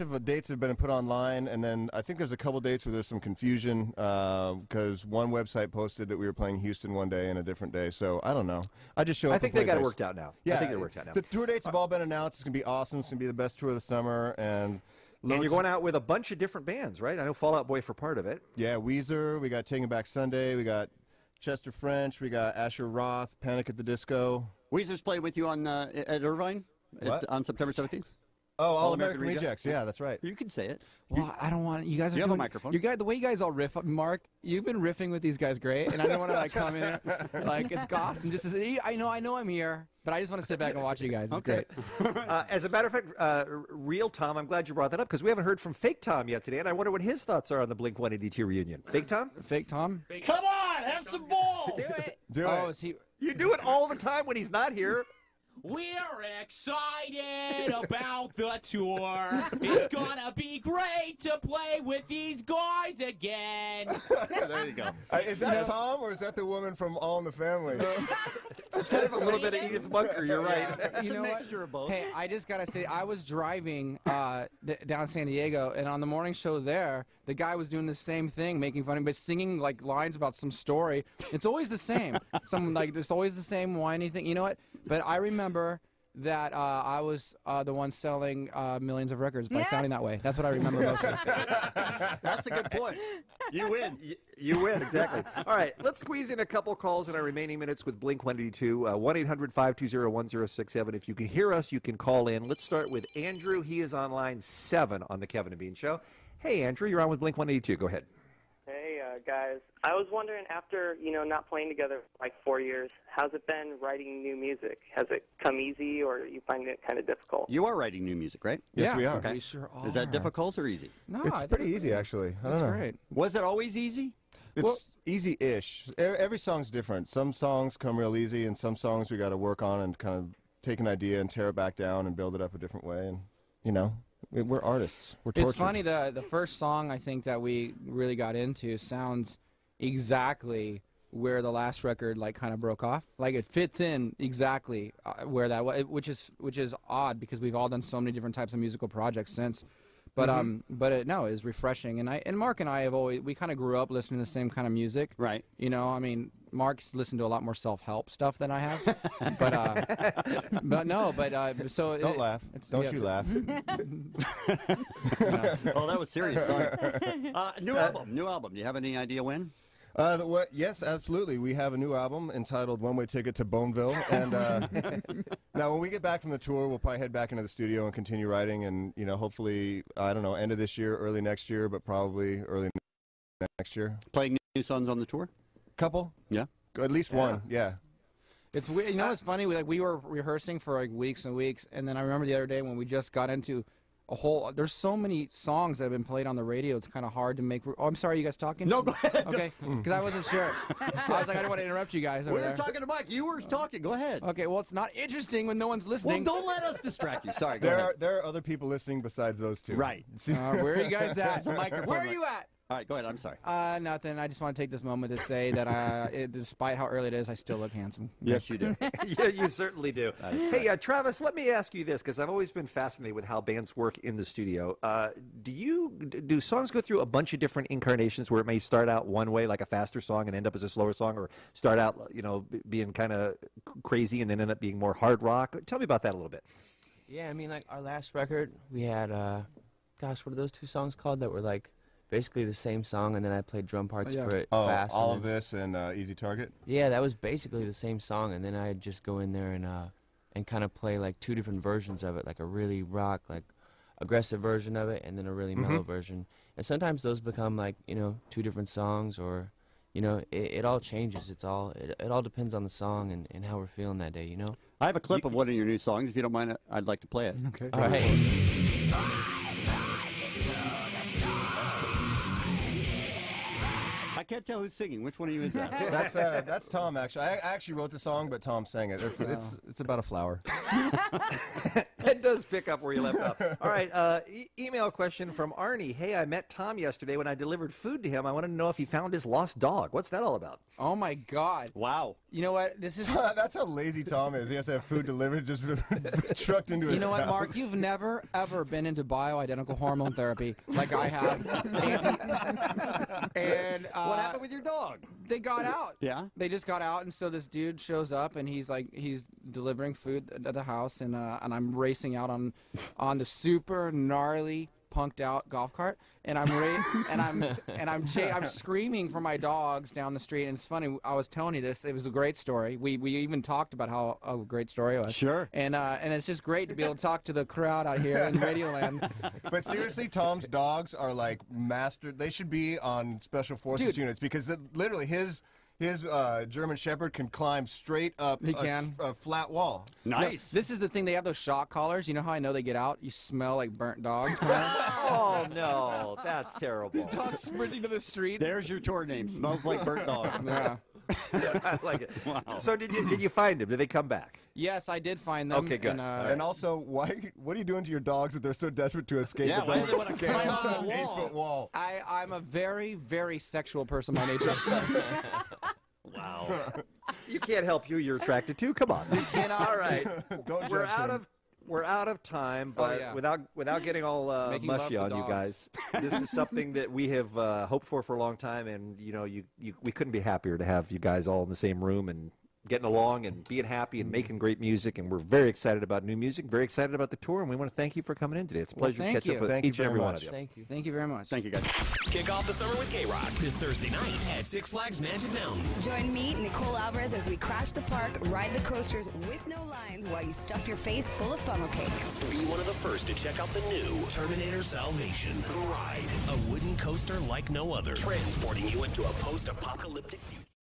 of uh, dates have been put online, and then I think there's a couple dates where there's some confusion because one website posted that we were playing Houston one day and a different day. So I don't know. I just show up. I think they play got it worked out now. Yeah, I think they're worked out now. The tour dates have all been announced. It's gonna be awesome. It's gonna be the best tour of the summer, and. And you're going out with a bunch of different bands, right? I know Fall Out Boy for part of it. Yeah, Weezer. We got Taking Back Sunday. We got Chester French. We got Asher Roth. Panic at the Disco. Weezer's played with you on uh, at Irvine at- on September 17th. Oh, All, All American, American Rejects. Rejects? Yeah, that's right. You can say it. Well, I don't want you guys are You have a microphone. You guys, the way you guys all riff, Mark, you've been riffing with these guys great, and I don't want to like come in like it's goss and Just say, I know, I know, I'm here, but I just want to sit back and watch you guys. It's Okay. great. Uh, as a matter of fact, uh, Real Tom, I'm glad you brought that up because we haven't heard from Fake Tom yet today, and I wonder what his thoughts are on the Blink 182 reunion. Fake Tom? Fake Tom. Come on, have some balls. Do Oh, it. is he? You do it all the time when he's not here. We're excited about the tour. It's gonna be great to play with these guys again. there you go. Uh, is that Tom or is that the woman from All in the Family? It's kind of a little bit of Edith Bunker, you're right. you a know mixture what? of both. Hey, I just gotta say, I was driving uh, d- down San Diego, and on the morning show there, the guy was doing the same thing, making fun of me, but singing like lines about some story. It's always the same. some like there's always the same whiny thing. You know what? But I remember that uh, I was uh, the one selling uh, millions of records by Yeah. sounding that way. That's what I remember mostly. That's a good point. You win. Y- You win, exactly. All right, let's squeeze in a couple calls in our remaining minutes with Blink 182. Uh, 1 800 520 1067. If you can hear us, you can call in. Let's start with Andrew. He is on line seven on The Kevin and Bean Show. Hey, Andrew, you're on with Blink 182. Go ahead. Hey uh, guys, I was wondering after you know not playing together for like four years, how's it been writing new music? Has it come easy, or are you finding it kind of difficult? You are writing new music, right? Yes, yeah, we are. Okay. We sure are. Is that difficult or easy? No, It's I think pretty easy, actually. I That's don't know. great. Was it always easy? It's Well- easy-ish. E- Every song's different. Some songs come real easy, and some songs we got to work on and kind of take an idea and tear it back down and build it up a different way. And you know, we- we're artists. We're tortured. It's funny the the first song I think that we really got into sounds exactly where the last record like kind of broke off. Like it fits in exactly uh, where that was, which is which is odd because we've all done so many different types of musical projects since. But Mm-hmm. um, but it, no, it's refreshing. And I and Mark and I have always we kind of grew up listening to the same kind of music. Right. You know, I mean, Mark's listened to a lot more self-help stuff than I have. but uh, but no, but uh, so Don't it- laugh. it's- Don't yeah. you laugh. Oh, that was serious. Sorry. Uh, new album. New album. Do you have any idea when? Uh, the, what, yes, absolutely. We have a new album entitled "One Way Ticket to Boneville," and uh, now when we get back from the tour, we'll probably head back into the studio and continue writing. And you know, hopefully, I don't know, end of this year, early next year, but probably early next year. Playing new songs on the tour? Couple, Yeah. at least one. Yeah. It's weird. You know what's funny? We, like we were rehearsing for like weeks and weeks, and then I remember the other day when we just got into a whole. There's so many songs that have been played on the radio. It's kind of hard to make. Oh, I'm sorry, you guys talking? No, go ahead. Okay, because I wasn't sure. I was like, I don't want to interrupt you guys over We were there. talking to Mike. You were talking. Go ahead. Okay, well, it's not interesting when no one's listening. Well, listening. don't let us distract you. Sorry. Go There ahead. are there are other people listening besides those two. Right. Uh, where are you guys at? There's a microphone Where are you at? All right. Go ahead. I'm sorry. Uh, nothing. I just want to take this moment to say that uh, it, despite how early it is, I still look handsome. Yes, you do. yeah, you certainly do. Hey, uh, Travis, let me ask you this because I've always been fascinated with how bands work in the studio. Uh, do you do songs go through a bunch of different incarnations where it may start out one way, like a faster song, and end up as a slower song, or start out, you know, being kind of crazy and then end up being more hard rock? Tell me about that a little bit. Yeah, I mean, like our last record, we had, uh, gosh, what are those two songs called that were like basically the same song, and then I played drum parts yeah. for it Oh, fast. and all of this and uh, Easy Target. Yeah, that was basically the same song, and then I'd just go in there and uh, and kind of play like two different versions of it, like a really rock, like aggressive version of it, and then a really mellow version. And sometimes those become like you know two different songs, or you know it, it all changes. It's all it, it all depends on the song and, and how we're feeling that day. You know. I have a clip of one of your new songs. If you don't mind, I'd like to play it. Okay. All right. can't tell who's singing. Which one of you is that? That's uh, that's Tom actually. I, I actually wrote the song, but Tom sang it. It's it's it's about a flower. it does pick up where you left off. All right, uh, e- email question from Arnie. Hey, I met Tom yesterday when I delivered food to him. I wanted to know if he found his lost dog. What's that all about? Oh my God! Wow. You know what? This is. That's how lazy Tom is. He has to have food delivered, just trucked into his You know what, house. Mark? You've never ever been into bioidentical hormone therapy like I have. Anti- and uh, What happened with your dog? they got out. Yeah? They just got out, and so this dude shows up, and he's like, he's delivering food at the house, and uh, and I'm racing out on, on the super gnarly, punked out golf cart, and I'm ra- and I'm and I'm cha- I'm screaming for my dogs down the street, and it's funny. I was telling you this; it was a great story. We we even talked about how a great story it was. Sure. And uh, and it's just great to be able to talk to the crowd out here in Radioland. But seriously, Tom's dogs are like master. They should be on special forces Dude. units because it, literally his his uh, German Shepherd can climb straight up He a, can. a flat wall. Nice. This is the thing. They have those shock collars. You know how I know they get out? You smell like burnt dogs. Oh no, that's terrible. dogs sprinting to the street. There's your tour name. Smells like burnt dog. Yeah. I like it. Wow. So did you did you find him? Did they come back? Yes, I did find them. Okay, good. And, uh, And also, why? What are you doing to your dogs that they're so desperate to escape? Yeah, that why they'll do they wanna climb on an the eight wall? foot wall? I, I'm a very, very sexual person by nature. Wow. you can't help who you're attracted to. Come on. cannot- All right. Don't We're judge out him. of we're out of time, Oh, but yeah. without without getting all uh, Making love mushy to on you guys, dogs. this is something that we have uh, hoped for for a long time, and you know, you, you we couldn't be happier to have you guys all in the same room and getting along and being happy and making great music. And we're very excited about new music, very excited about the tour, and we want to thank you for coming in today. It's a Well, pleasure to thank catch up with Thank you each and very every one of you. Thank you. Thank you very much. Thank you, guys. Kick off the summer with K Rock this Thursday night at Six Flags Magic Mountain. Join me, Nicole Alvarez, as we crash the park, ride the coasters with no lines while you stuff your face full of funnel cake. Be one of the first to check out the new Terminator Salvation. The ride, a wooden coaster like no other, transporting you into a post-apocalyptic future.